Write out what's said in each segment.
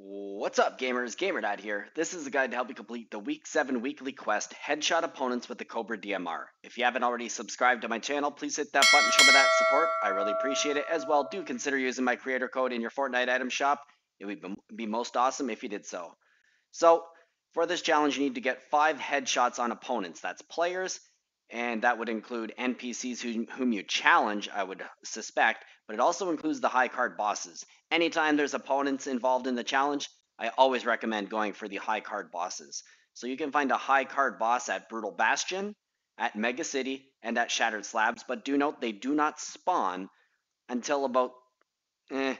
What's up, gamers? GamerDad here. This is a guide to help you complete the Week 7 weekly quest, Headshot Opponents with the Cobra DMR. If you haven't already subscribed to my channel, please hit that button, show me that support. I really appreciate it. As well, do consider using my creator code in your Fortnite item shop. It would be most awesome if you did so. So, for this challenge, you need to get 5 headshots on opponents. That's players, and that would include NPCs whom, whom you challenge, I would suspect, but it also includes the high card bosses. Anytime there's opponents involved in the challenge, I always recommend going for the high card bosses. So you can find a high card boss at Brutal Bastion, at Mega City, and at Shattered Slabs, but do note they do not spawn until about eh,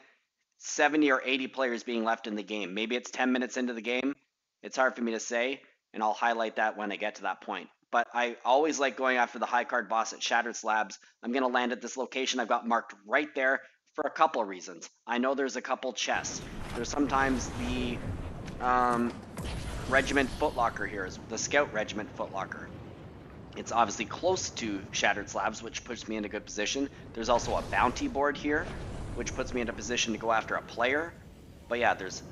70 or 80 players being left in the game. Maybe it's 10 minutes into the game. It's hard for me to say, and I'll highlight that when I get to that point but I always like going after the high card boss at Shattered Slabs. I'm going to land at this location I've got marked right there for a couple reasons. I know there's a couple chests. There's sometimes the um, Regiment Footlocker here, is the Scout Regiment Footlocker. It's obviously close to Shattered Slabs, which puts me in a good position. There's also a bounty board here, which puts me in a position to go after a player. But yeah, there's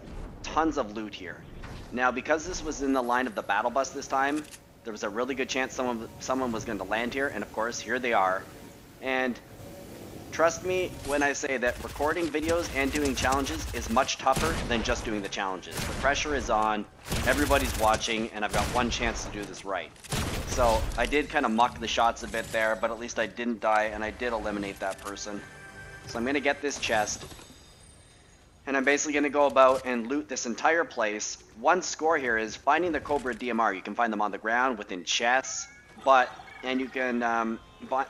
tons of loot here. Now, because this was in the line of the battle bus this time, there was a really good chance someone someone was going to land here, and of course, here they are. And trust me when I say that recording videos and doing challenges is much tougher than just doing the challenges. The pressure is on, everybody's watching, and I've got one chance to do this right. So I did kind of muck the shots a bit there, but at least I didn't die, and I did eliminate that person. So I'm going to get this chest, and I'm basically going to go about and loot this entire place. One score here is finding the Cobra DMR. You can find them on the ground, within chests, but, and you can um,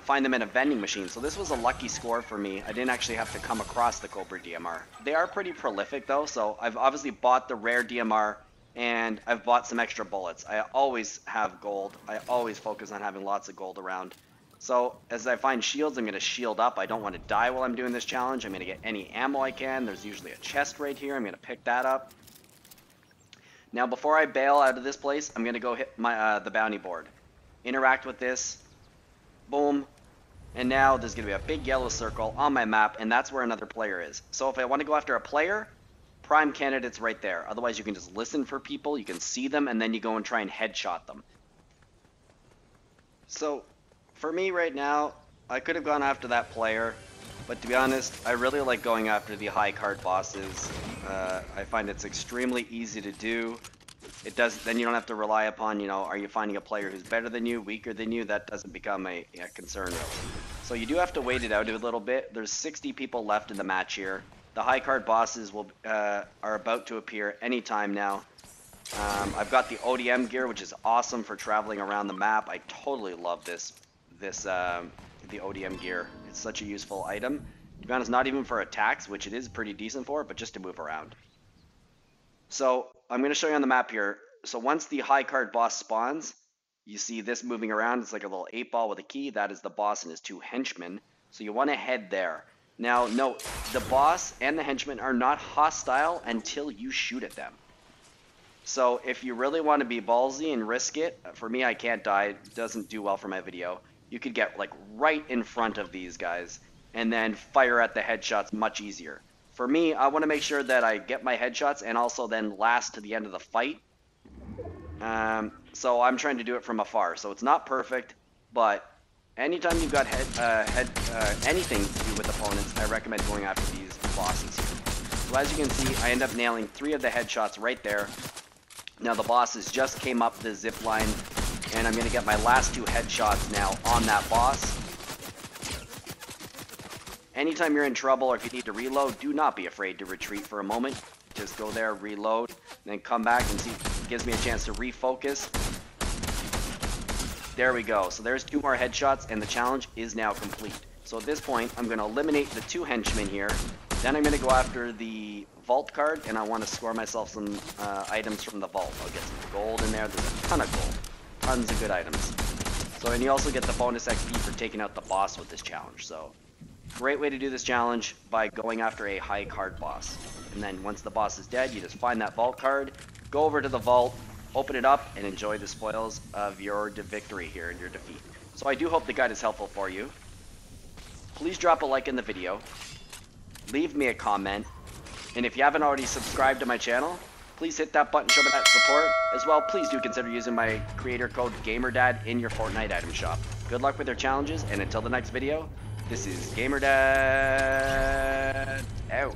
find them in a vending machine. So this was a lucky score for me. I didn't actually have to come across the Cobra DMR. They are pretty prolific though, so I've obviously bought the rare DMR and I've bought some extra bullets. I always have gold. I always focus on having lots of gold around. So as I find shields, I'm going to shield up. I don't want to die while I'm doing this challenge. I'm going to get any ammo I can. There's usually a chest right here. I'm going to pick that up. Now before I bail out of this place, I'm going to go hit my uh, the bounty board. Interact with this. Boom. And now there's going to be a big yellow circle on my map, and that's where another player is. So if I want to go after a player, prime candidate's right there. Otherwise, you can just listen for people, you can see them, and then you go and try and headshot them. So for me right now, I could have gone after that player, but to be honest, I really like going after the high card bosses. Uh, I find it's extremely easy to do. It does. Then you don't have to rely upon, you know, are you finding a player who's better than you, weaker than you? That doesn't become a, a concern really. So you do have to wait it out a little bit. There's 60 people left in the match here. The high card bosses will uh, are about to appear anytime now. Um, I've got the ODM gear, which is awesome for traveling around the map. I totally love this this um, the ODM gear. It's such a useful item. To be honest, not even for attacks, which it is pretty decent for, but just to move around. So I'm going to show you on the map here. So once the high card boss spawns, you see this moving around. It's like a little eight ball with a key. That is the boss and his two henchmen. So you want to head there. Now, note, the boss and the henchmen are not hostile until you shoot at them. So if you really want to be ballsy and risk it, for me, I can't die. It doesn't do well for my video you could get like right in front of these guys and then fire at the headshots much easier. For me, I want to make sure that I get my headshots and also then last to the end of the fight. Um, so I'm trying to do it from afar. So it's not perfect, but anytime you've got head, uh, head uh, anything to do with opponents, I recommend going after these bosses. So as you can see, I end up nailing three of the headshots right there. Now the bosses just came up the zip line and I'm going to get my last two headshots now on that boss. Anytime you're in trouble or if you need to reload, do not be afraid to retreat for a moment. Just go there, reload, then come back and see. Gives me a chance to refocus. There we go. So there's two more headshots and the challenge is now complete. So at this point, I'm going to eliminate the two henchmen here. Then I'm going to go after the vault card and I want to score myself some uh, items from the vault. I'll get some gold in there. There's a ton of gold tons of good items. So, and you also get the bonus XP for taking out the boss with this challenge. So, great way to do this challenge by going after a high card boss. And then once the boss is dead, you just find that vault card, go over to the vault, open it up, and enjoy the spoils of your victory here in your defeat. So I do hope the guide is helpful for you. Please drop a like in the video. Leave me a comment. And if you haven't already subscribed to my channel, please hit that button, show me that support. As well, please do consider using my creator code GamerDad in your Fortnite item shop. Good luck with your challenges, and until the next video, this is GamerDad out.